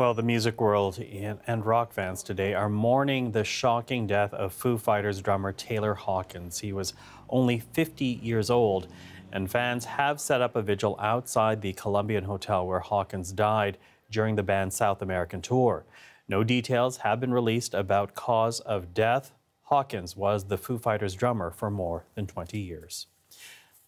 Well, the music world and rock fans today are mourning the shocking death of Foo Fighters drummer Taylor Hawkins. He was only 50 years old, and fans have set up a vigil outside the Colombian Hotel where Hawkins died during the band's South American tour. No details have been released about cause of death. Hawkins was the Foo Fighters drummer for more than 20 years.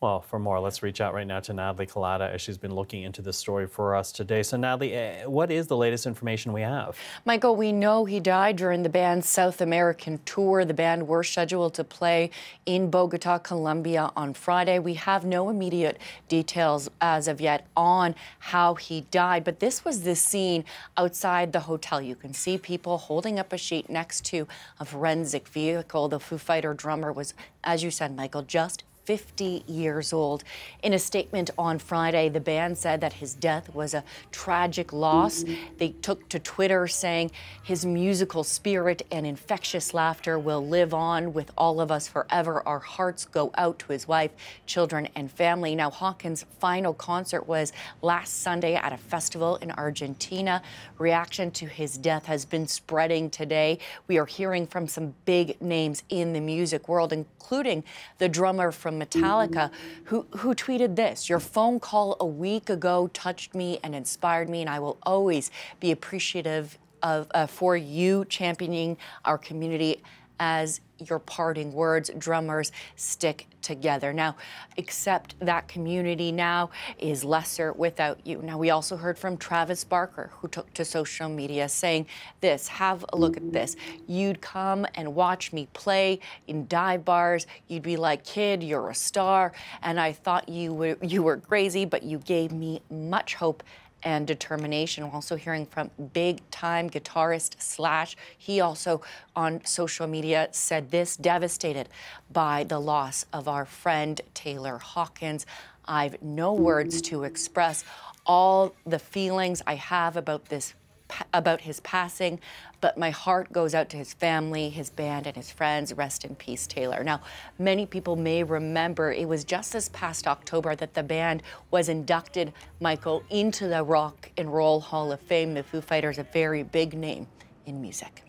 Well, for more, let's reach out right now to Natalie Kalata as she's been looking into this story for us today. So, Natalie, eh, what is the latest information we have? Michael, we know he died during the band's South American tour. The band were scheduled to play in Bogota, Colombia on Friday. We have no immediate details as of yet on how he died, but this was the scene outside the hotel. You can see people holding up a sheet next to a forensic vehicle. The Foo Fighter drummer was, as you said, Michael, just 50 years old. In a statement on Friday, the band said that his death was a tragic loss. They took to Twitter saying his musical spirit and infectious laughter will live on with all of us forever. Our hearts go out to his wife, children, and family. Now, Hawkins' final concert was last Sunday at a festival in Argentina. Reaction to his death has been spreading today. We are hearing from some big names in the music world, including the drummer from from Metallica, who, who tweeted this Your phone call a week ago touched me and inspired me, and I will always be appreciative of, uh, for you championing our community as your parting words. Drummers stick together. Now, accept that community now is lesser without you. Now, we also heard from Travis Barker, who took to social media saying this have a look at this. You'd come and watch me play in dive bars. You'd be like, kid, you're a star. And I thought you were, you were crazy, but you gave me much hope and determination. We're also hearing from big time guitarist Slash. He also on social media said this devastated by the loss of our friend Taylor Hawkins. I've no words to express all the feelings I have about this about his passing, but my heart goes out to his family, his band, and his friends. Rest in peace, Taylor. Now, many people may remember it was just this past October that the band was inducted, Michael, into the Rock and Roll Hall of Fame. The Foo Fighters, a very big name in music.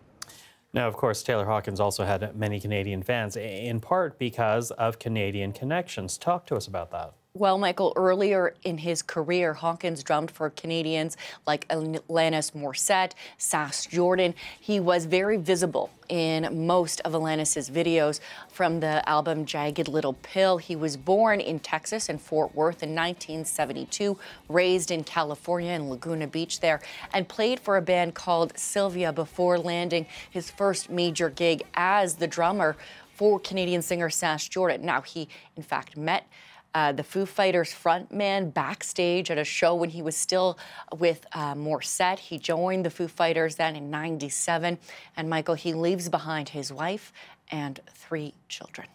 Now, of course, Taylor Hawkins also had many Canadian fans, in part because of Canadian connections. Talk to us about that. Well, Michael, earlier in his career, Hawkins drummed for Canadians like Alanis Morissette, Sass Jordan. He was very visible in most of Alanis's videos from the album Jagged Little Pill. He was born in Texas in Fort Worth in 1972, raised in California in Laguna Beach there, and played for a band called Sylvia before landing his first major gig as the drummer for Canadian singer Sass Jordan. Now, he, in fact, met uh, the Foo Fighters frontman backstage at a show when he was still with uh, Morissette. He joined the Foo Fighters then in 97. And Michael, he leaves behind his wife and three children.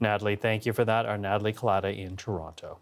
Natalie, thank you for that. Our Natalie Kalata in Toronto.